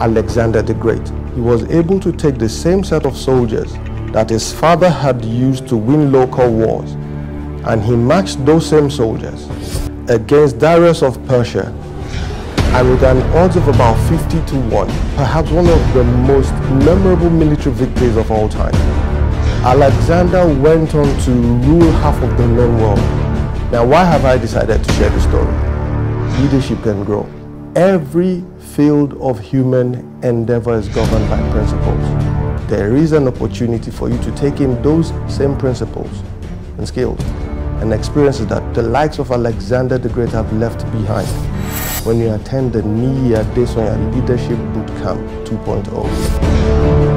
Alexander the Great. He was able to take the same set of soldiers that his father had used to win local wars and he matched those same soldiers against Darius of Persia and with an odds of about 50 to 1, perhaps one of the most memorable military victories of all time. Alexander went on to rule half of the known world. Now why have I decided to share this story? Leadership can grow. Every field of human endeavor is governed by principles. There is an opportunity for you to take in those same principles and skills and experiences that the likes of Alexander the Great have left behind when you attend the Niyi Adesanya Leadership Bootcamp 2.0.